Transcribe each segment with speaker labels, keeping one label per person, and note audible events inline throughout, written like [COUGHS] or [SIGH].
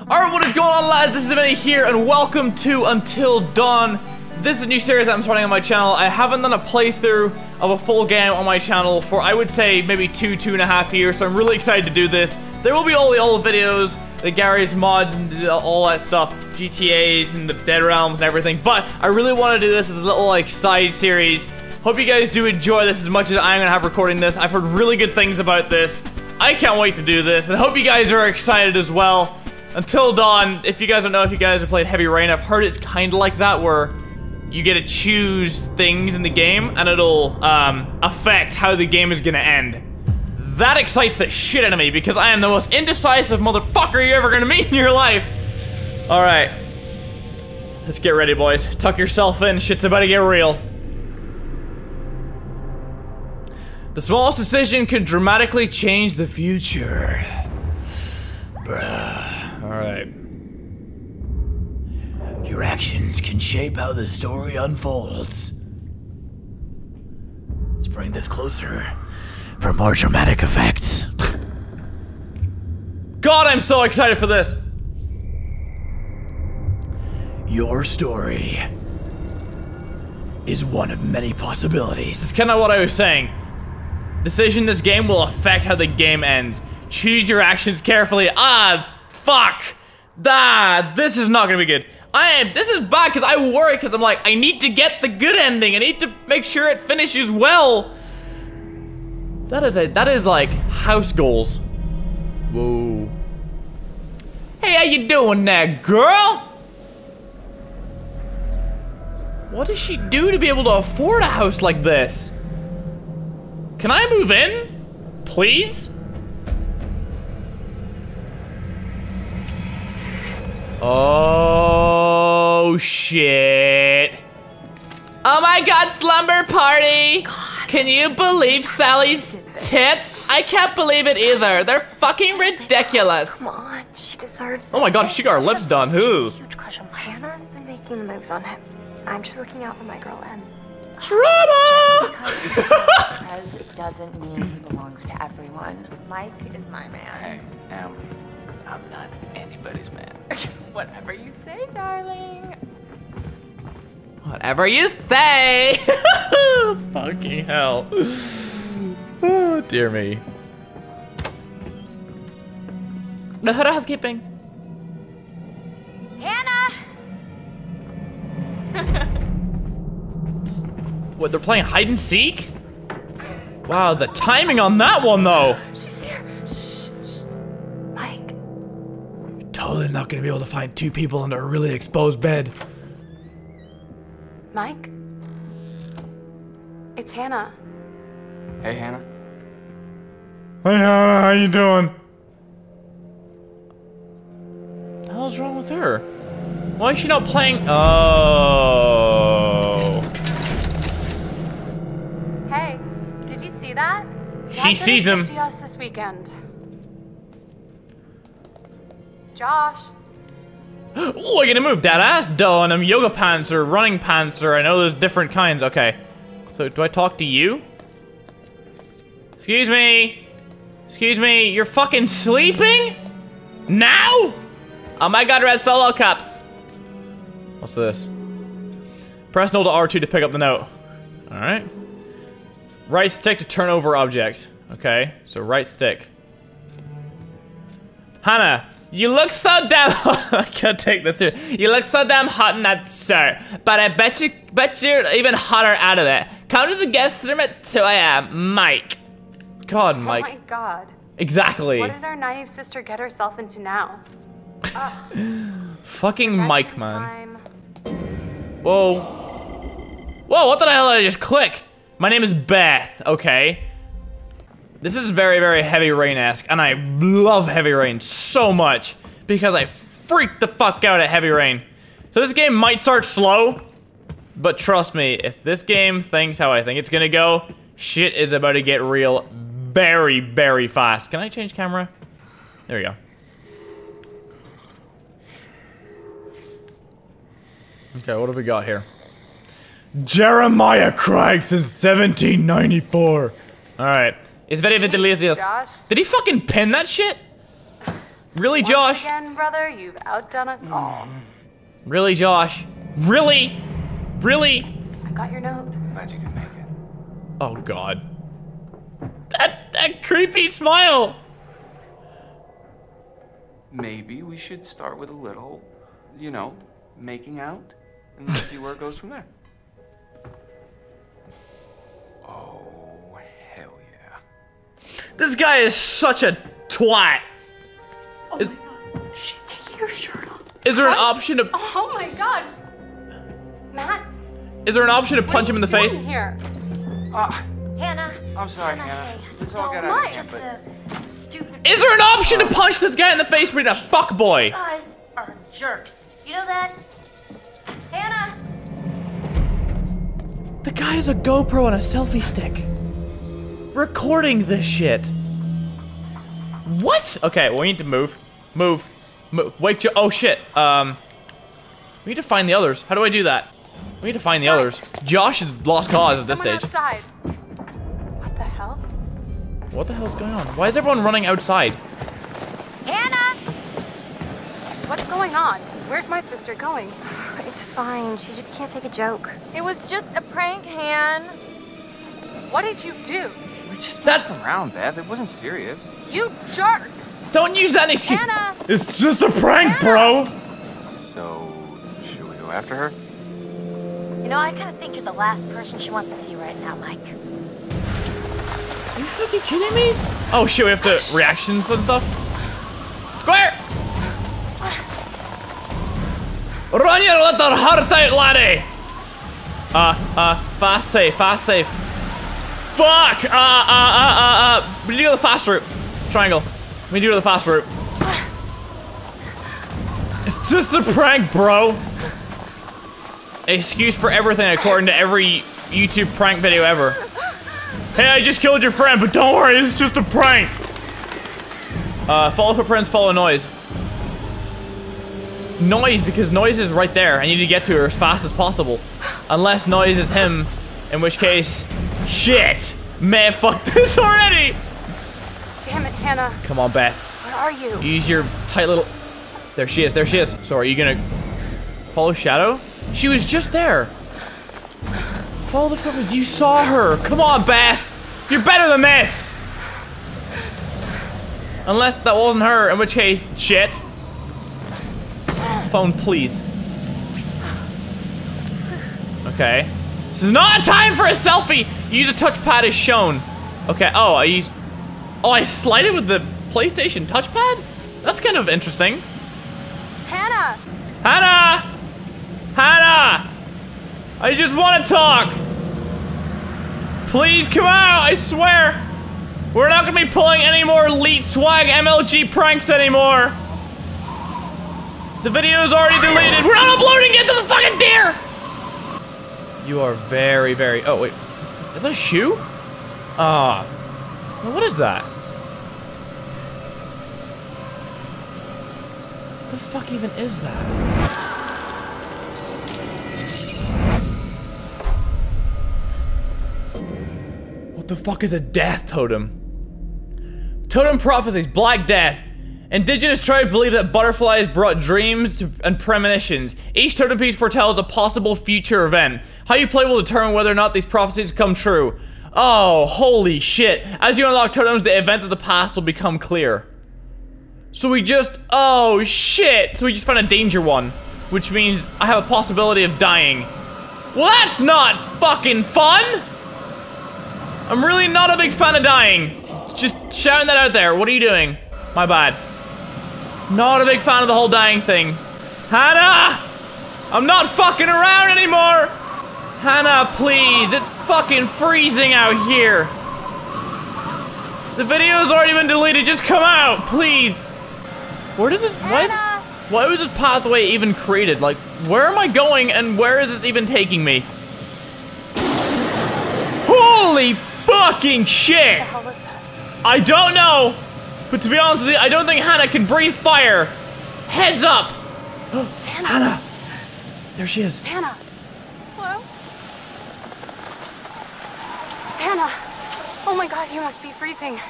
Speaker 1: Alright, what is going on lads? This is Vinny here and welcome to Until Dawn. This is a new series I'm starting on my channel. I haven't done a playthrough of a full game on my channel for I would say maybe two, two and a half years, so I'm really excited to do this. There will be all the old videos, the Garry's mods and all that stuff, GTAs and the Dead Realms and everything, but I really want to do this as a little like side series. Hope you guys do enjoy this as much as I'm going to have recording this. I've heard really good things about this. I can't wait to do this, and hope you guys are excited as well. Until Dawn, if you guys don't know if you guys have played Heavy Rain, I've heard it's kind of like that where you get to choose things in the game and it'll um, affect how the game is gonna end. That excites the shit out of me because I am the most indecisive motherfucker you're ever gonna meet in your life. Alright. Let's get ready, boys. Tuck yourself in, shit's about to get real. The smallest decision could dramatically change the future. Bruh. Alright. Your actions can shape how the story unfolds. Let's bring this closer for more dramatic effects. God, I'm so excited for this! Your story is one of many possibilities. That's kind of what I was saying. Decision this game will affect how the game ends. Choose your actions carefully. Ah, fuck. Ah, this is not gonna be good. I am, this is bad because I worry because I'm like, I need to get the good ending. I need to make sure it finishes well. That is a, that is like house goals. Whoa. Hey, how you doing there, girl? What does she do to be able to afford a house like this? Can I move in? Please? Oh, shit. Oh my god, slumber party!
Speaker 2: God.
Speaker 1: Can you believe Sally's tits? I can't believe it either. They're fucking ridiculous.
Speaker 2: Come on, she deserves it.
Speaker 1: Oh my god, she got her lips done.
Speaker 2: She's
Speaker 1: Who?
Speaker 2: a huge crush on my Hannah's been making the moves on him. I'm just looking out for my girl Em.
Speaker 1: Drama!
Speaker 3: Because it doesn't mean he belongs to everyone. Mike is my man.
Speaker 4: Hey, um, I'm not anybody's man. [LAUGHS]
Speaker 3: Whatever you say, darling.
Speaker 1: Whatever you say. [LAUGHS] Fucking hell. [SIGHS] Oh, dear me. The hood of housekeeping.
Speaker 2: Hannah! [LAUGHS]
Speaker 1: What, they're playing hide and seek? Wow, the timing on that one, though.
Speaker 2: She's here.
Speaker 1: Totally not gonna be able to find two people under a really exposed bed.
Speaker 2: Mike? It's Hannah.
Speaker 4: Hey, Hannah.
Speaker 1: Hey, Hannah, how you doing? What the hell's wrong with her? Why is she not playing? Oh.
Speaker 2: Hey, did you see that?
Speaker 1: She sees him.
Speaker 2: Be us this weekend. Josh.
Speaker 1: Get to move that ass dough I'm yoga pants or running pants or I know there's different kinds. Okay. So do I talk to you? Excuse me. Excuse me. You're fucking sleeping? Now? Oh my god, red solo cups. What's this? Press N to R2 to pick up the note. Alright. Right stick to turn over objects. Okay, so right stick. Hannah, you look so damn [LAUGHS] I can't take this here. You look so damn hot in that shirt, but I bet you bet you're even hotter out of it. Come to the guest room at 2 a.m. Mike. God, oh Mike.
Speaker 2: Oh my god.
Speaker 1: exactly.
Speaker 2: What did our naive sister get herself into now? [SIGHS]
Speaker 1: Fucking Mike, man.
Speaker 2: time.
Speaker 1: Whoa. Whoa, what the hell did I just click? My name is Beth, okay? This is very, very Heavy Rain-esque, and I love Heavy Rain so much because I freaked the fuck out at Heavy Rain. So this game might start slow, but trust me, if this game thinks how I think it's gonna go, shit is about to get real very, very fast. Can I change camera? There we go. Okay, what have we got here? Jeremiah Craig since 1794. Alright. It's very Vitalizius.
Speaker 2: Josh.
Speaker 1: Did he fucking pin that shit? Really, Josh?
Speaker 4: Again, brother, you've outdone us mm. all.
Speaker 1: Really, Josh? Really? Really?
Speaker 4: I got your note.
Speaker 5: Glad you could make it.
Speaker 1: Oh god. That that creepy smile.
Speaker 5: Maybe we should start with a little, you know, making out, and see where it goes from there. [LAUGHS] Oh, hell yeah.
Speaker 1: This guy is such a twat. Oh Is,
Speaker 4: She's taking her shirt off.
Speaker 1: is there an option to
Speaker 4: Oh my god. Matt,
Speaker 1: is there an option to punch him in the face?
Speaker 4: doing here.
Speaker 5: Ah,
Speaker 6: Hannah.
Speaker 5: I'm sorry,
Speaker 6: Hannah,
Speaker 5: Hannah.
Speaker 6: hey,
Speaker 5: This all got
Speaker 6: don't
Speaker 5: out of
Speaker 6: mind,
Speaker 5: hand,
Speaker 6: Just
Speaker 5: but
Speaker 6: a stupid.
Speaker 1: Is there an option to punch this guy in the face being a fuck boy?
Speaker 6: guys are jerks. You know that? Hannah.
Speaker 1: The guy has a GoPro and a selfie stick. Recording this shit. What? Okay, well, we need to move. Move. Move. Wait, Jo- oh shit. Um, we need to find the others. How do I do that? We need to find the others. Josh is lost cause at this
Speaker 4: Someone
Speaker 1: stage.
Speaker 4: outside. What the hell?
Speaker 1: What the hell's going on? Why is everyone running outside?
Speaker 4: Hannah! What's going on? Where's my sister going? [SIGHS]
Speaker 6: It's fine. She just can't take a joke.
Speaker 4: It was just a prank, Han. What did you do?
Speaker 5: We just
Speaker 1: That-
Speaker 5: around, Beth. It wasn't serious.
Speaker 4: You jerks!
Speaker 1: Don't use that excuse.
Speaker 4: Hannah!
Speaker 1: It's just a prank, bro.
Speaker 5: So, should we go after her?
Speaker 6: You know, I kind of think you're the last person she wants to see right now, Mike.
Speaker 1: Are you fucking kidding me? Oh shit, we have to reactions and stuff. Square. Run your little heart out, laddie. Uh, uh, fast save, fast save. Fuck! Uh, uh, uh, uh, uh. We do the fast route. Triangle. We do the fast route. It's just a prank, bro. Excuse for everything according to every YouTube prank video ever. Hey, I just killed your friend, but don't worry, it's just a prank. Uh, follow footprints, follow noise. Noise, because noise is right there. I need to get to her as fast as possible. Unless noise is him, in which case, shit. Man, fuck [LAUGHS] this already.
Speaker 4: Damn it, Hannah.
Speaker 1: Come on, Beth.
Speaker 4: Where are you?
Speaker 1: Use your tight little. There she is. There she is. So are you gonna follow Shadow? She was just there. Follow the footprints. You saw her. Come on, Beth. You're better than this. Unless that wasn't her, in which case, shit. Phone, please. Okay. This is not a time for a selfie. Use a touchpad as shown. Okay. Oh, I used. Oh, I slide it with the PlayStation touchpad? That's kind of interesting.
Speaker 4: Hannah!
Speaker 1: Hannah! Hannah! I just want to talk. Please come out, I swear. We're not gonna be pulling any more Elite Swag MLG pranks anymore. The video is already deleted. We're not uploading it to the fucking deer! You are very, very. Oh, wait. Is that a shoe? Ah. What is that? What the fuck even is that? What the fuck is a death totem? Totem prophecies, Black Death. Indigenous tribes believe that butterflies brought dreams and premonitions. Each totem piece foretells a possible future event. How you play will determine whether or not these prophecies come true. Oh, holy shit. As you unlock totems, the events of the past will become clear. So we just, oh shit. So we just found a danger one, which means I have a possibility of dying. Well, that's not fucking fun. I'm really not a big fan of dying. Just shouting that out there. What are you doing? My bad. Not a big fan of the whole dying thing. Hannah! I'm not fucking around anymore! Hannah, please. It's fucking freezing out here. The video's already been deleted. Just come out, please. Where does this... Why, is, why was this pathway even created? Like, where am I going and where is this even taking me? Holy fucking shit!
Speaker 4: What the hell was that?
Speaker 1: I don't know, but to be honest with you, I don't think Hannah can breathe fire. Heads up! [GASPS]
Speaker 4: Hannah!
Speaker 1: Hannah! There she is.
Speaker 4: Hannah! Hello? Hannah! Oh my god, you must be freezing.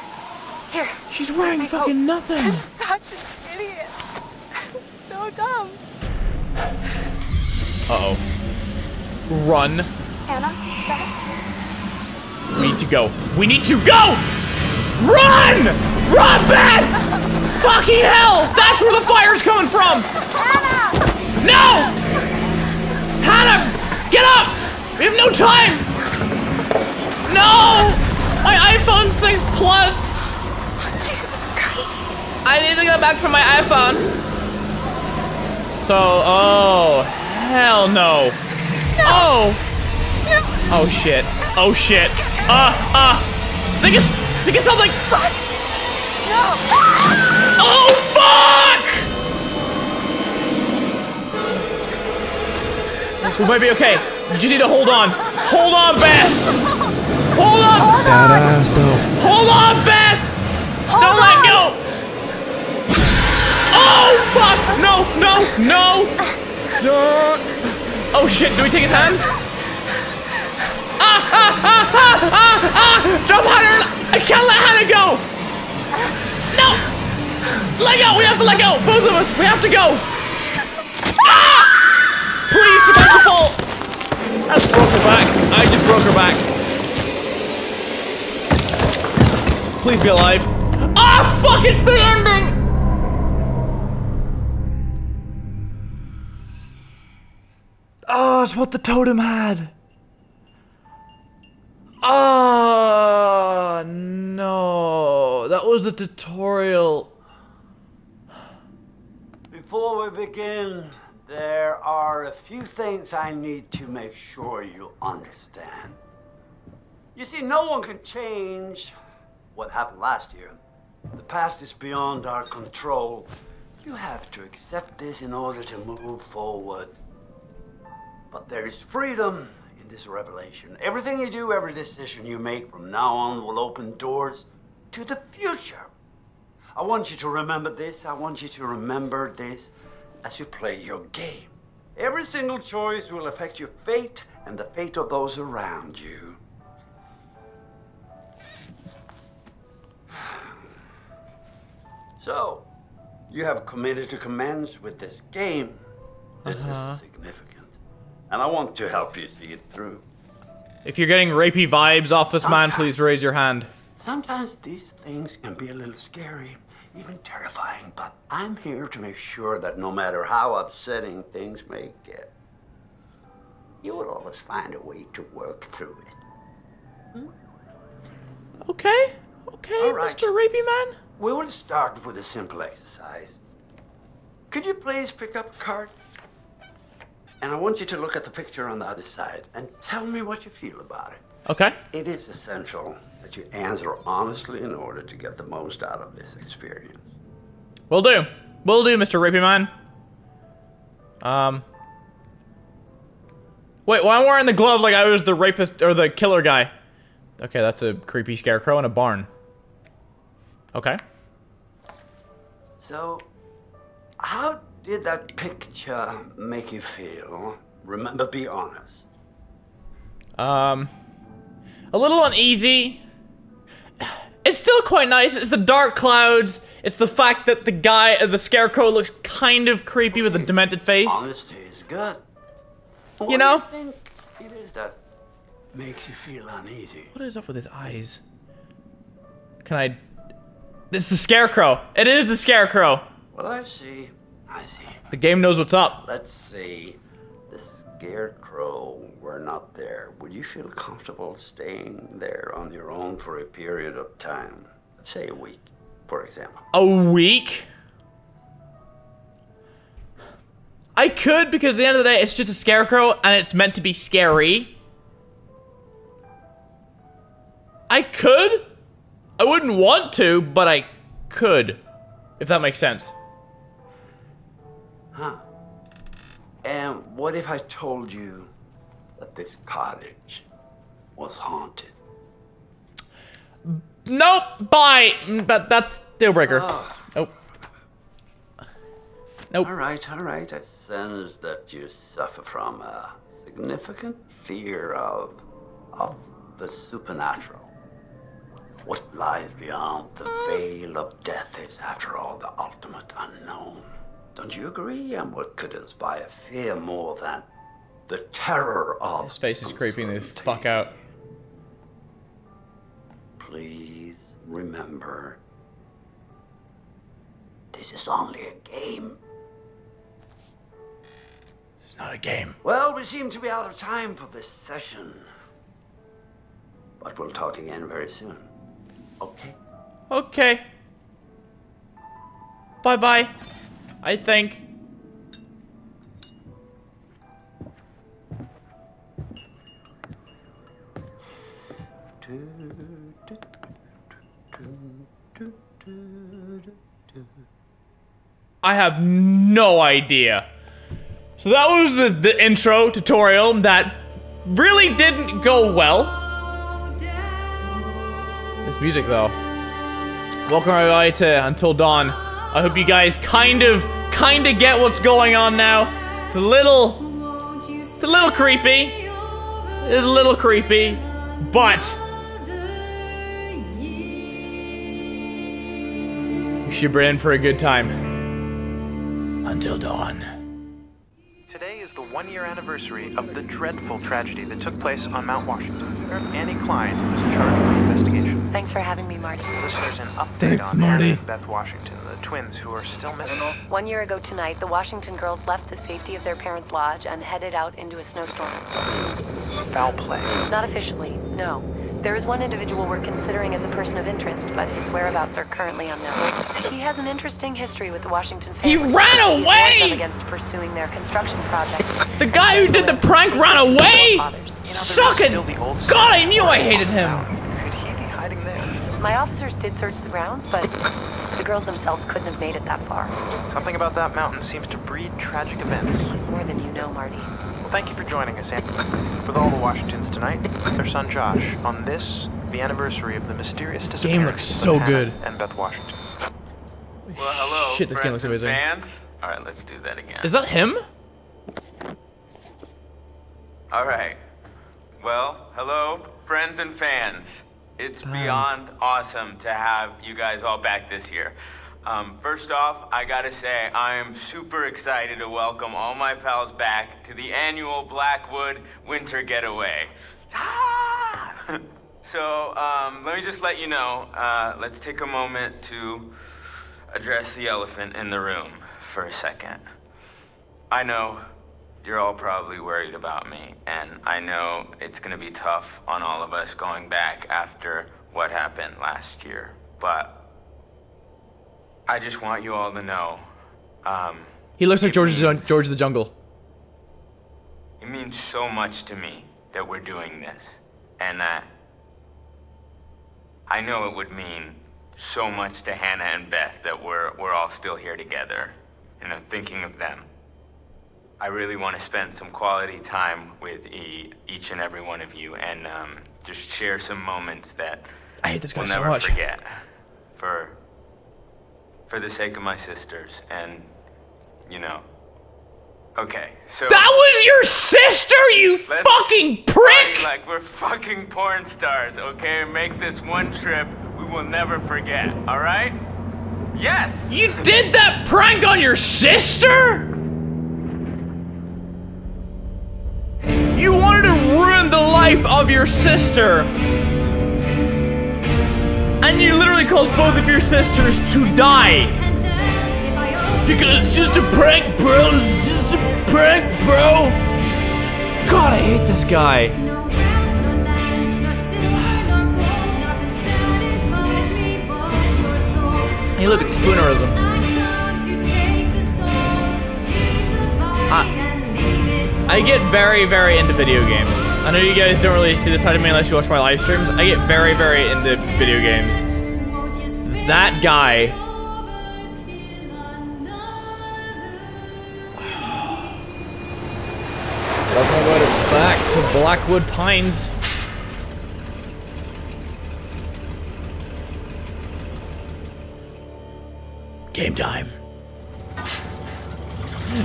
Speaker 4: Here.
Speaker 1: She's wearing
Speaker 4: oh.
Speaker 1: fucking
Speaker 4: coat.
Speaker 1: nothing.
Speaker 4: I'm such an
Speaker 6: idiot. I'm so dumb.
Speaker 1: Uh-oh. Run.
Speaker 6: Hannah, Beth,
Speaker 1: We need to go. We need to go! Run! Run, Beth! Fucking hell! That's where the fire's coming from!
Speaker 6: Hannah!
Speaker 1: No! Hannah! Get up! We have no time! No! My iPhone 6 Plus!
Speaker 6: Jesus Christ.
Speaker 1: I need to get back from my iPhone. So, oh, hell no. Oh! Oh shit. Oh shit. Uh, uh. Think of, think of something.
Speaker 6: No!
Speaker 1: Oh fuck! We might be okay. You just need to hold on. Hold on, Beth. Hold on.
Speaker 7: Badass though.
Speaker 1: Hold on, Beth. Don't let go. Oh fuck! No, no, no. Don't. Oh shit! Do we take his hand? Ah, ah, ah, ah, ah, ah! Drop Hannah! I can't let Hannah go! Let go! We have to let go! Both of us! We have to go! Ah! Please the fall! That's broke her back. I just broke her back. Please be alive. Ah, fuck! It's the ending! Oh, it's what the totem had. Oh, no. That was the tutorial.
Speaker 8: Before we begin, there are a few things I need to make sure you understand. You see, no one can change what happened last year. The past is beyond our control. You have to accept this in order to move forward. But there is freedom in this revelation. Everything you do, every decision you make from now on will open doors to the future. I want you to remember this. I want you to remember this as you play your game. Every single choice will affect your fate and the fate of those around you. [SIGHS] So, you have committed to commence with this game. This is uh-huh. significant. And I want to help you see it through.
Speaker 1: If you're getting rapey vibes off this man, please raise your hand.
Speaker 8: Sometimes these things can be a little scary, even terrifying, but I'm here to make sure that no matter how upsetting things may get, you will always find a way to work through it. Hmm?
Speaker 1: Okay. Okay,
Speaker 8: All right.
Speaker 1: Mr. Rapey Man.
Speaker 8: We will start with a simple exercise. Could you please pick up a card? And I want you to look at the picture on the other side and tell me what you feel about it.
Speaker 1: Okay.
Speaker 8: It is essential that you answer honestly in order to get the most out of this experience.
Speaker 1: Will do. Will do, Mr. Rapey. Um. Wait, why am I wearing the glove like I was the rapist or the killer guy? Okay, that's a creepy scarecrow in a barn. Okay.
Speaker 8: So, how did that picture make you feel? Remember, be honest.
Speaker 1: Um, a little uneasy. It's still quite nice. It's the dark clouds. It's the fact that the guy, uh, the scarecrow, looks kind of creepy with a demented face.
Speaker 8: Honesty is good. What
Speaker 1: You know?
Speaker 8: Do you think it is that makes you feel uneasy?
Speaker 1: What is up with his eyes? Can I? It's the scarecrow. It is the scarecrow.
Speaker 8: Well, I see. I see.
Speaker 1: The game knows what's up.
Speaker 8: Let's see. Scarecrow were not there. Would you feel comfortable staying there on your own for a period of time? Let's say a week, for example.
Speaker 1: A week? I could because at the end of the day, it's just a scarecrow and it's meant to be scary. I could. I wouldn't want to, but I could. If that makes sense.
Speaker 8: Huh. And what if I told you that this cottage was haunted?
Speaker 1: Nope. Bye. But that's deal breaker.
Speaker 8: Oh,
Speaker 1: Nope. Nope.
Speaker 8: all right, all right. I sense that you suffer from a significant fear of of the supernatural. What lies beyond the uh. veil of death is, after all, the ultimate unknown. Don't you agree? And what could inspire fear more than the terror of
Speaker 1: His face is creeping the fuck out.
Speaker 8: Please remember, this is only a game.
Speaker 1: It's not a game.
Speaker 8: Well, we seem to be out of time for this session. But we'll talk again very soon. Okay?
Speaker 1: Okay. Bye bye. I think. I have no idea. So that was the, the intro tutorial that really didn't go well. This music though. Welcome everybody to Until Dawn. I hope you guys kind of, kind of get what's going on now. It's a little, it's a little creepy. It's a little creepy, but we should be in for a good time. Until Dawn.
Speaker 7: Today is the one year anniversary of the dreadful tragedy that took place on Mount Washington. Annie Klein was in charge of the investigation.
Speaker 3: Thanks for having me, Marty.
Speaker 7: Listeners, an update
Speaker 1: Thanks,
Speaker 7: on
Speaker 1: Marty.
Speaker 7: Beth Washington, the twins who are still missing.
Speaker 9: One year ago tonight, the Washington girls left the safety of their parents' lodge and headed out into a snowstorm.
Speaker 7: Foul play.
Speaker 9: Not officially, no. There is one individual we're considering as a person of interest, but his whereabouts are currently unknown. He has an interesting history with the Washington family. He ran
Speaker 1: away!
Speaker 9: them against pursuing their construction project.
Speaker 1: The guy who did the prank ran away?
Speaker 9: Fathers.
Speaker 1: Suck it!
Speaker 7: Still the old
Speaker 1: God, I knew I hated him.
Speaker 7: Could he be hiding there?
Speaker 9: My officers did search the grounds, but the girls themselves couldn't have made it that far.
Speaker 7: Something about that mountain seems to breed tragic events.
Speaker 9: More than you know, Marty.
Speaker 7: Well, thank you for joining us, Annie. With all the Washingtons tonight, their son Josh, on this, the anniversary of the mysterious
Speaker 1: This game looks
Speaker 7: disappearance
Speaker 1: so
Speaker 7: of Hannah
Speaker 1: good.
Speaker 7: and Beth Washington.
Speaker 10: Well, hello.
Speaker 1: Shit, this game looks
Speaker 10: friends and
Speaker 1: amazing.
Speaker 10: Fans. All right, let's do that again.
Speaker 1: Is that him?
Speaker 10: All right. Well, hello, friends and fans. It's beyond awesome to have you guys all back this year. Um, first off, I gotta say, I am super excited to welcome all my pals back to the annual Blackwood Winter Getaway. Ah! [LAUGHS] so, um, let me just let you know, uh, let's take a moment to address the elephant in the room for a second. I know you're all probably worried about me, and I know it's gonna be tough on all of us going back after what happened last year, but I just want you all to know, um,
Speaker 1: He looks like George, the- George the Jungle.
Speaker 10: it means so much to me that we're doing this, and I know it would mean so much to Hannah and Beth that we're we're all still here together, and I'm thinking of them. I really want to spend some quality time with e- each and every one of you, and um, just share some moments that
Speaker 1: I hate this guy
Speaker 10: we'll
Speaker 1: so
Speaker 10: never
Speaker 1: much.
Speaker 10: forget, for for the sake of my sisters, and you know. Okay, so
Speaker 1: That was your sister, you fucking prick!
Speaker 10: Like we're fucking porn stars, okay? Make this one trip we will never forget, alright? Yes!
Speaker 1: You did that prank on your sister? Of your sister. And you literally caused both of your sisters to die. Because it's just a prank, bro. It's just a prank, bro. God, I hate this guy. Hey, look, at spoonerism. I get very, very into video games. I know you guys don't really see this side of me unless you watch my live streams. I get very, very into video games. That guy. Back to Blackwood Pines. Game time.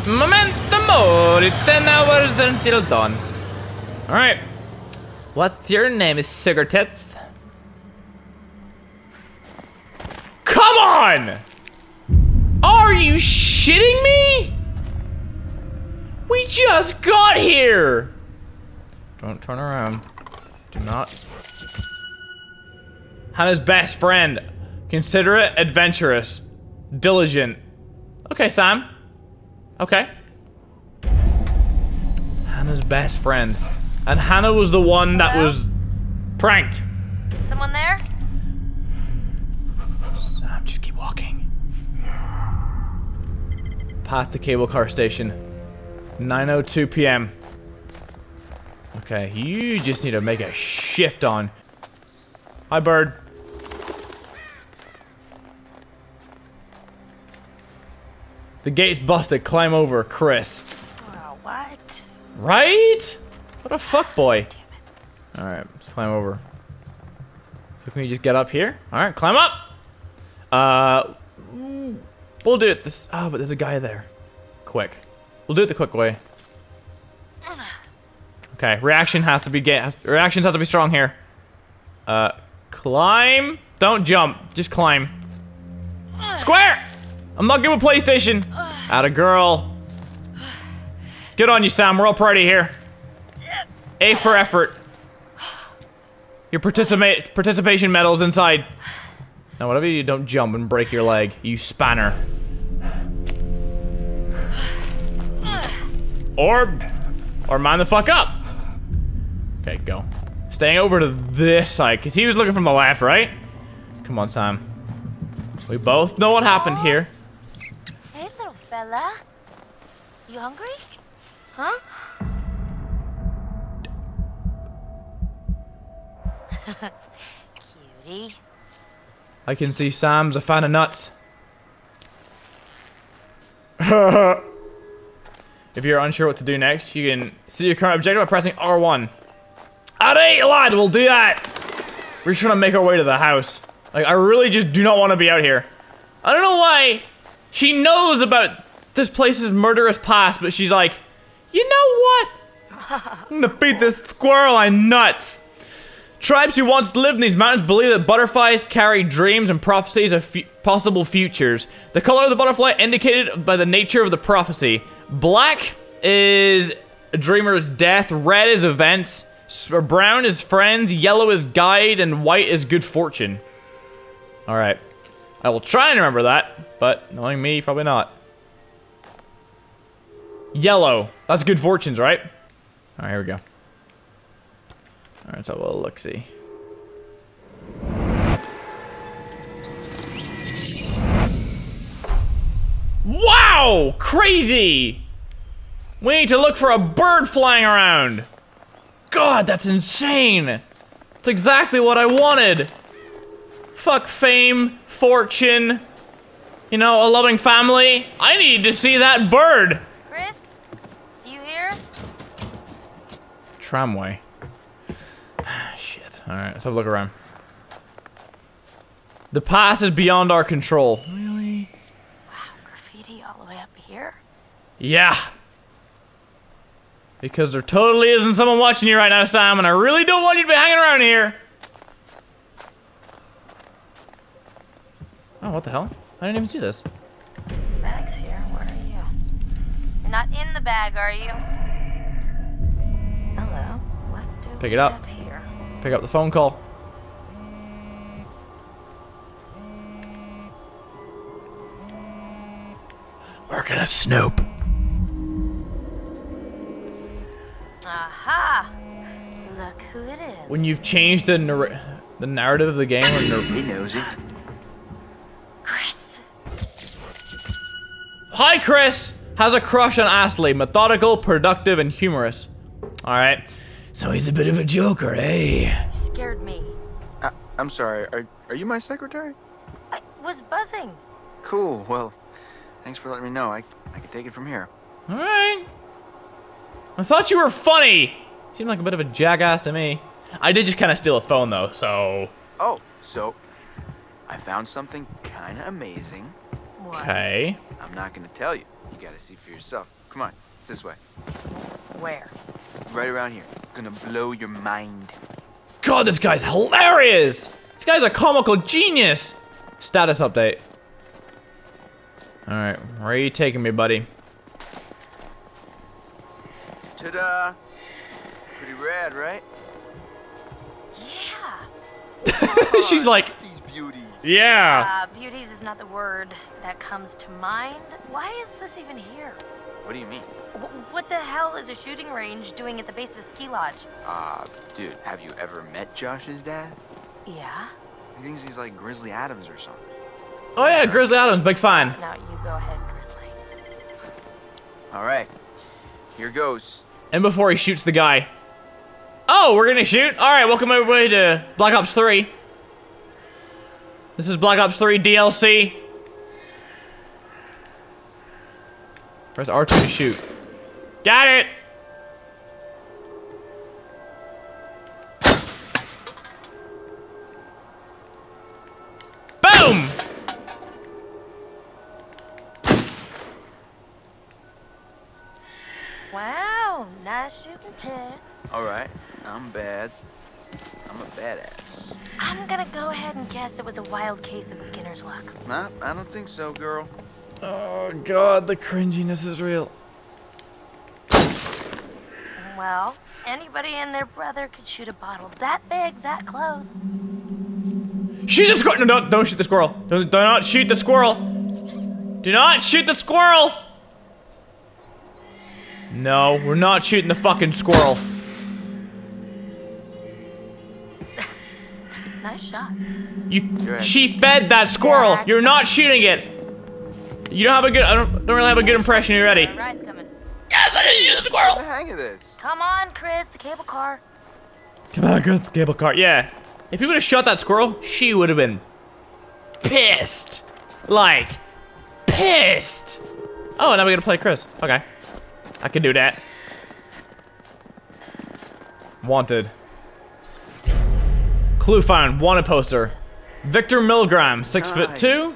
Speaker 1: Memento mori, 10 hours until dawn. Alright. What's your name, Sugar Tits? Come on! Are you shitting me? We just got here! Don't turn around. Do not. Hannah's best friend. Considerate, adventurous, diligent. Okay, Sam. Okay. Hannah's best friend. And Hannah was the one that
Speaker 6: Hello?
Speaker 1: was pranked.
Speaker 6: Someone there?
Speaker 1: Sam, just keep walking. Path to cable car station. 9.02 p.m. Okay, you just need to make a shift on. Hi, bird. The gate's busted. Climb over, Chris.
Speaker 6: Oh, what?
Speaker 1: Right? What a fuck boy. Alright, let's climb over. So can we just get up here? Alright, climb up! Uh, we'll do it this, oh, but there's a guy there. Quick. We'll do it the quick way. Okay, reaction has to be, ga- has, reactions have to be strong here. Uh, climb. Don't jump, just climb. Square! I'm not good with PlayStation. Atta girl. Good on you, Sam. We're all party here. A for effort. Your participate participation medal's inside. Now, whatever you do, don't jump and break your leg, you spanner. Or, or man the fuck up. Okay, go. Staying over to this side, because he was looking from the left, right? Come on, Sam. We both know what happened here.
Speaker 6: Hey, little fella. You hungry? Huh? Cutie.
Speaker 1: I can see Sam's a fan of nuts. [LAUGHS] if you're unsure what to do next, you can see your current objective by pressing R1. Alright, lad, we'll do that. We're just trying to make our way to the house. Like, I really just do not want to be out here. I don't know why she knows about this place's murderous past, but she's like, you know what? I'm gonna beat this squirrel on nuts. Tribes who once lived in these mountains believe that butterflies carry dreams and prophecies of fu possible futures. The color of the butterfly indicated by the nature of the prophecy. Black is a dreamer's death, red is events, brown is friends, yellow is guide, and white is good fortune. Alright. I will try and remember that, but knowing me, probably not. Yellow. That's good fortunes, right? Alright, here we go. Alright, so we'll look see. Wow! Crazy! We need to look for a bird flying around! God, that's insane! It's exactly what I wanted! Fuck fame, fortune, you know, a loving family. I need to see that bird!
Speaker 6: Chris? You here?
Speaker 1: Tramway. Shit. Alright, let's have a look around. The past is beyond our control. Really?
Speaker 6: Wow, graffiti all the way up here?
Speaker 1: Yeah. Because there totally isn't someone watching you right now, Sam, and I really don't want you to be hanging around here. Oh, what the hell? I didn't even see this.
Speaker 6: Bag's here. Where are you? You're not in the bag, are you? Hello. What do
Speaker 1: Pick
Speaker 6: we
Speaker 1: it up.
Speaker 6: Have here?
Speaker 1: Pick up the phone call. We're gonna snoop.
Speaker 6: Aha! Look who it is.
Speaker 1: When you've changed the narr- the narrative of the game, or nar-
Speaker 4: He knows it.
Speaker 6: Chris.
Speaker 1: Hi, Chris! Has a crush on Ashley. Methodical, productive, and humorous. Alright. So he's a bit of a joker, eh?
Speaker 6: You scared me.
Speaker 5: I, I'm sorry. Are are you my secretary?
Speaker 6: I was buzzing.
Speaker 5: Cool. Well, thanks for letting me know. I I can take it from here.
Speaker 1: Alright. I thought you were funny! Seemed like a bit of a jackass to me. I did just kind of steal his phone, though, so...
Speaker 5: Oh, so I found something kind of amazing.
Speaker 1: Okay.
Speaker 5: I'm not gonna tell you. You gotta see for yourself. Come on, it's this way.
Speaker 6: Where?
Speaker 5: Right around here. Gonna blow your mind.
Speaker 1: God, this guy's hilarious! This guy's a comical genius! Status update. Alright, where are you taking me, buddy?
Speaker 5: Ta-da! Pretty rad, right?
Speaker 6: Yeah. [LAUGHS]
Speaker 1: She's like,
Speaker 5: These beauties.
Speaker 1: yeah.
Speaker 6: Uh, beauties is not the word that comes to mind. Why is this even here?
Speaker 5: What do you mean?
Speaker 6: W- what the hell is a shooting range doing at the base of a ski lodge?
Speaker 5: Uh, dude, have you ever met Josh's dad?
Speaker 6: Yeah.
Speaker 5: He thinks he's like Grizzly Adams or something.
Speaker 1: Oh yeah, Grizzly Adams, big fan.
Speaker 6: Now you go ahead, Grizzly. [LAUGHS]
Speaker 5: All right, here goes.
Speaker 1: And before he shoots the guy. Oh, we're gonna shoot? Alright, welcome everybody to Black Ops 3. This is Black Ops 3 DLC. Press R2 to shoot. Got it! Boom!
Speaker 6: Wow, nice shooting Tex.
Speaker 5: All right, I'm bad. I'm a badass.
Speaker 6: I'm gonna go ahead and guess it was a wild case of beginner's luck.
Speaker 5: Nah, I don't think so, girl.
Speaker 1: Oh god, the cringiness is real.
Speaker 6: Well, anybody and their brother could shoot a bottle that big, that close.
Speaker 1: Shoot the squirrel! No, don't, don't shoot the squirrel. Don't, do not shoot the squirrel. Do not shoot the squirrel. No, we're not shooting the fucking squirrel. [LAUGHS]
Speaker 6: Nice shot.
Speaker 1: You, she fed that squirrel. You're not shooting it. You don't have a good. I don't, don't really have a good impression already.
Speaker 6: Our ride's coming.
Speaker 1: Yes, I didn't shoot the
Speaker 5: Get the
Speaker 1: squirrel.
Speaker 5: hang of this.
Speaker 6: Come on, Chris, the cable car.
Speaker 1: Come on, go to the cable car. Yeah. If you would have shot that squirrel, she would have been pissed. Like, pissed. Oh, now we gotta play Chris. Okay. I can do that. Wanted. Clue found. Wanted poster. Victor Milgram, six foot two.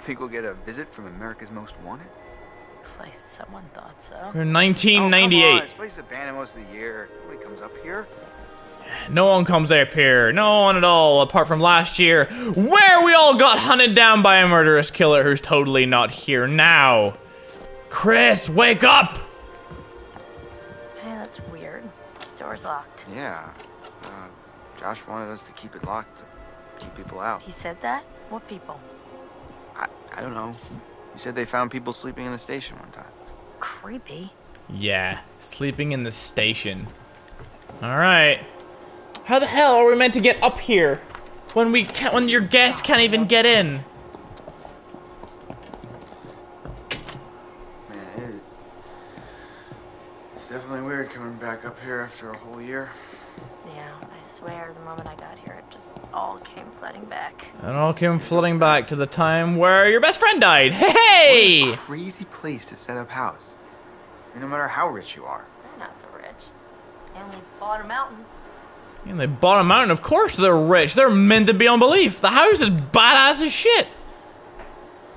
Speaker 5: Nice. You think we'll get a visit from America's Most Wanted?
Speaker 6: Looks like someone thought so.
Speaker 1: We're
Speaker 5: Oh, come on.
Speaker 1: 1998.
Speaker 5: This place is abandoned most of the year. Nobody comes up here.
Speaker 1: No one comes up here. No one at all, apart from last year, where we all got hunted down by a murderous killer who's totally not here now. Chris, wake up!
Speaker 6: Hey, that's weird. Door's locked.
Speaker 5: Yeah. Uh, Josh wanted us to keep it locked to keep people out.
Speaker 6: He said that? What people?
Speaker 5: I, I don't know. He said they found people sleeping in the station one time.
Speaker 6: It's creepy.
Speaker 1: Yeah, sleeping in the station. Alright. How the hell are we meant to get up here when we can't, when your guests can't even get in?
Speaker 5: Man, it is. It's definitely weird coming back up here after a whole year.
Speaker 6: Yeah, I swear, the moment I got here, it just all came flooding back.
Speaker 1: It all came flooding back to the time where your best friend died. Hey!
Speaker 5: What a crazy place to set up house. No matter how rich you are.
Speaker 6: They're not so rich. They only bought a mountain.
Speaker 1: And they bought a mountain. Of course they're rich. They're meant to be on belief. The house is badass as shit.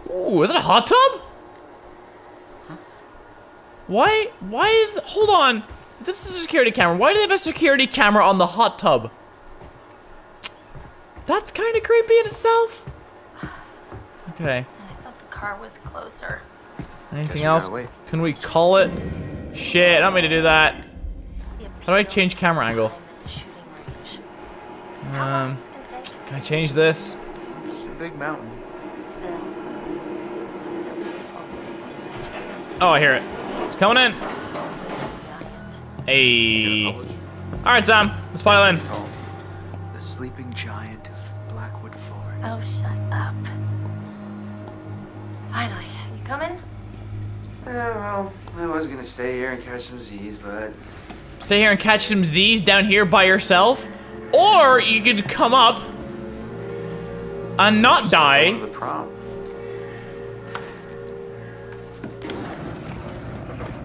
Speaker 1: Ooh, is that a hot tub? Why? Why is? The, hold on. This is a security camera. Why do they have a security camera on the hot tub? That's kind of creepy in itself. Okay.
Speaker 6: I thought the car was closer.
Speaker 1: Anything else? Can we call it? Shit, I don't mean to do that.
Speaker 6: The
Speaker 1: How do I change camera angle?
Speaker 6: behind The shooting range. How long
Speaker 1: Um,
Speaker 6: is this gonna take?
Speaker 1: can I change this?
Speaker 5: It's a big mountain.
Speaker 1: Oh, I hear it. It's coming in. Hey. All right, Sam. Let's pile in.
Speaker 5: Oh, the sleeping giant of Blackwood Forest.
Speaker 6: Oh, shut up. Finally, you coming?
Speaker 5: Yeah, well, I was gonna stay here and catch some Z's, but
Speaker 1: Stay here and catch some Z's down here by yourself, or you could come up and not
Speaker 5: go
Speaker 1: die.
Speaker 5: the prom.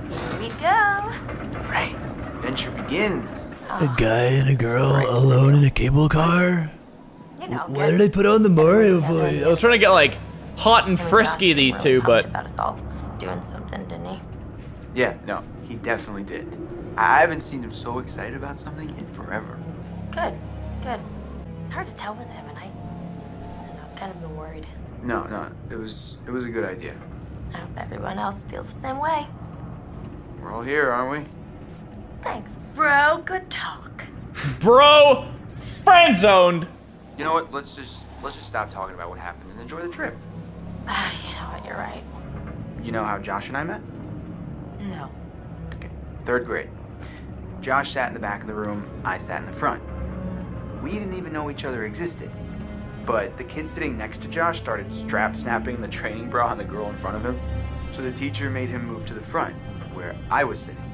Speaker 6: Here we go.
Speaker 5: Right, adventure begins.
Speaker 11: A guy and a girl alone in a cable car?
Speaker 6: You know,
Speaker 11: Why did I put on the Mario voice?
Speaker 1: I was trying to get like hot and frisky these two, but
Speaker 6: about us all doing something, didn't he?
Speaker 5: Yeah, no, he definitely did. I haven't seen him so excited about something in forever.
Speaker 6: Good, good. It's hard to tell with him, and I, I don't know,
Speaker 9: kind of been worried.
Speaker 5: No, no, it was it was a good idea.
Speaker 9: I hope everyone else feels the same way.
Speaker 5: We're all here, aren't we?
Speaker 9: Thanks, bro. Good talk.
Speaker 1: Bro, friend zoned.
Speaker 5: You know what? Let's just let's just stop talking about what happened and enjoy the trip.
Speaker 9: Ah, [SIGHS] you know what? You're right.
Speaker 5: You know how Josh and I met?
Speaker 9: No. Okay.
Speaker 5: Third grade. Josh sat in the back of the room, I sat in the front. We didn't even know each other existed. But the kid sitting next to Josh started strap snapping the training bra on the girl in front of him. So the teacher made him move to the front, where I was sitting.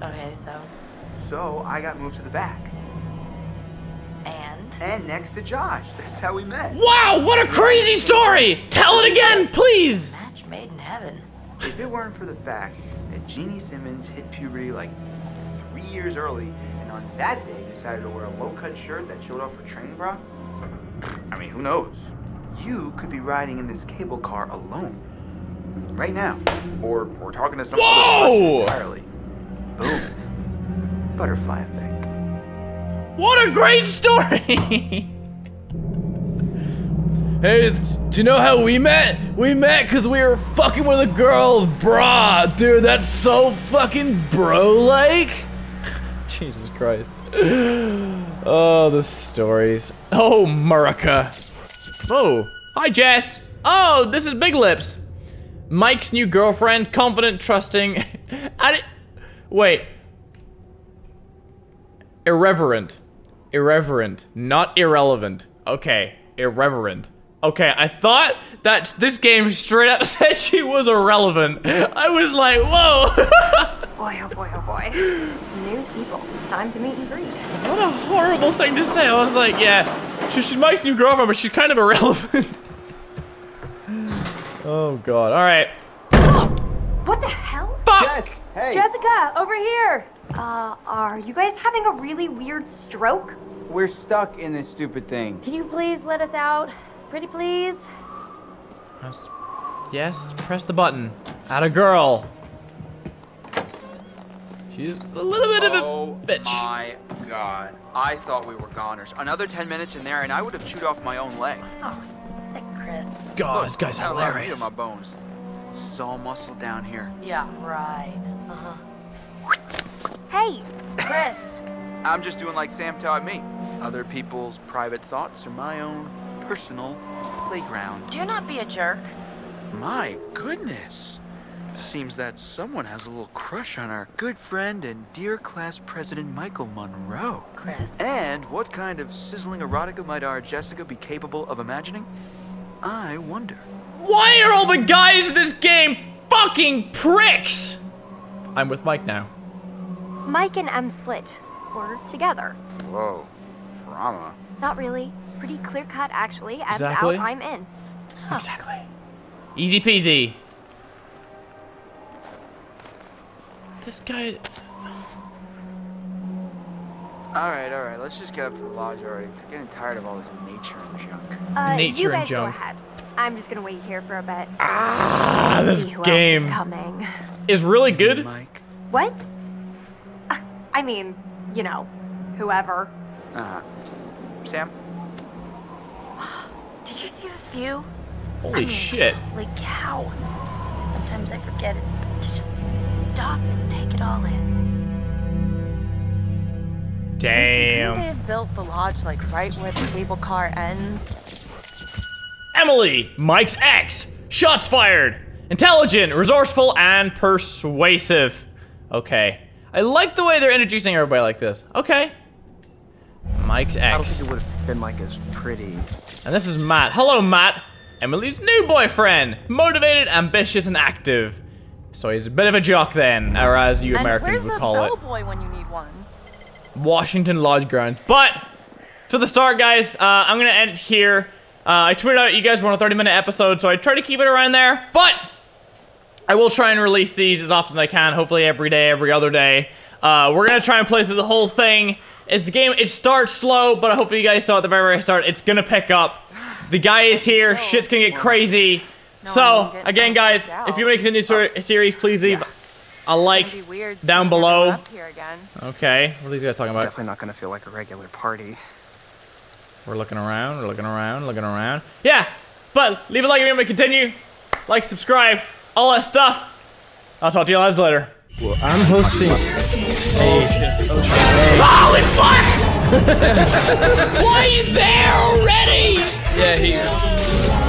Speaker 9: Okay, so.
Speaker 5: So I got moved to the back.
Speaker 9: And?
Speaker 5: And next to Josh. That's how we met.
Speaker 1: Wow, what a crazy story! Tell it again, please!
Speaker 9: Match made in heaven.
Speaker 5: If it weren't for the fact that Jeannie Simmons hit puberty like three years early, and on that day decided to wear a low-cut shirt that showed off her training bra, I mean, who knows? You could be riding in this cable car alone. Right now. Or, or talking to someone
Speaker 1: Whoa!
Speaker 5: entirely. Boom. Butterfly effect.
Speaker 1: What a great story! [LAUGHS]
Speaker 11: Hey, do you know how we met? We met because we were fucking with a girl's bra. Dude, that's so fucking bro-like. [LAUGHS]
Speaker 1: Jesus Christ. [GASPS] Oh, the stories. Oh, Murica. Oh, hi, Jess. Oh, this is Big Lips. Mike's new girlfriend, confident, trusting. [LAUGHS] I Wait. Irreverent. Irreverent. Not irrelevant. Okay, irreverent. Okay, I thought that this game straight up [LAUGHS] said she was irrelevant. I was like, whoa. [LAUGHS]
Speaker 2: Boy, oh boy, oh boy. New people. Time to meet and greet.
Speaker 1: What a horrible thing to say. I was like, yeah, she, she's Mike's new girlfriend, but she's kind of irrelevant. [LAUGHS] oh, God. All right. [GASPS]
Speaker 2: What the hell?
Speaker 1: Fuck!
Speaker 5: Hey!
Speaker 2: Jessica, over here! Uh, are you guys having a really weird stroke?
Speaker 5: We're stuck in this stupid thing.
Speaker 6: Can you please let us out? Pretty please?
Speaker 1: Yes. Yes, press the button. At a girl. She's a little bit of a
Speaker 5: oh
Speaker 1: bitch.
Speaker 5: my god. I thought we were goners. Another 10 minutes in there and I would have chewed off my own leg.
Speaker 9: Oh, sick, Chris.
Speaker 1: God, this guy's
Speaker 5: Hell, I have meat
Speaker 1: hilarious.
Speaker 5: on my bones. This is all muscle down here.
Speaker 9: Yeah, right. Uh-huh.
Speaker 2: Hey,
Speaker 9: Chris. [COUGHS]
Speaker 5: I'm just doing like Sam taught me. Other people's private thoughts are my own personal playground.
Speaker 9: Do not be a jerk.
Speaker 5: My goodness. Seems that someone has a little crush on our good friend and dear class president Michael Munroe.
Speaker 9: Chris.
Speaker 5: And what kind of sizzling erotica might our Jessica be capable of imagining? I wonder.
Speaker 1: Why are all the guys in this game fucking pricks? I'm with Mike now.
Speaker 2: Mike and Em split. Or together.
Speaker 5: Whoa, drama.
Speaker 2: Not really. Pretty clear cut, actually. Em's
Speaker 1: Exactly.
Speaker 2: out, I'm in.
Speaker 1: Exactly. Easy peasy. This guy.
Speaker 5: All right, all right. Let's just get up to the lodge already. It's getting tired of all this nature and junk.
Speaker 2: Uh,
Speaker 1: Nature
Speaker 2: you
Speaker 1: and
Speaker 2: guys go ahead. I'm just gonna wait here for a bit.
Speaker 1: Ah, this
Speaker 2: See who else
Speaker 1: game
Speaker 2: is coming.
Speaker 1: is really good.
Speaker 5: Mike.
Speaker 2: What? Uh, I mean, you know, whoever.
Speaker 5: Uh-huh. Sam? [GASPS]
Speaker 9: Did you see this view?
Speaker 1: Holy shit.
Speaker 9: Holy cow. Sometimes I forget to just stop and take it all in. Seriously, couldn't They have built the lodge like right where the cable car ends?
Speaker 1: Emily, Mike's ex. Shots fired. Intelligent, resourceful, and persuasive. Okay. I like the way they're introducing everybody like this. Okay. Mike's ex.
Speaker 7: I don't
Speaker 1: ex.
Speaker 7: think it would have been like as pretty.
Speaker 1: And this is Matt. Hello, Matt. Emily's new boyfriend. Motivated, ambitious, and active. So he's a bit of a jock then, or as you
Speaker 9: and
Speaker 1: Americans would call it.
Speaker 9: where's the bellboy when you need one?
Speaker 1: Washington Lodge grounds. But for the start, guys, uh, I'm gonna end here. Uh, I tweeted out you guys want a 30 minute episode, so I try to keep it around there. But I will try and release these as often as I can. Hopefully every day, every other day. Uh, we're gonna try and play through the whole thing. It's a game. It starts slow, but I hope you guys saw at the very, very start. It's gonna pick up. The guy is here. Shit's gonna get crazy. so again, guys, if you want to continue this series, please leave a like
Speaker 9: be weird
Speaker 1: down below.
Speaker 9: Up here again.
Speaker 1: Okay, what are these guys talking about?
Speaker 7: Definitely not gonna feel like a regular party.
Speaker 1: We're looking around, we're looking around, looking around. Yeah, but leave a like if you want me to continue. Like, subscribe, all that stuff. I'll talk to you guys later.
Speaker 11: Well, I'm hosting. Hey.
Speaker 1: Holy fuck! [LAUGHS] Why are you there already?
Speaker 11: Yeah, he.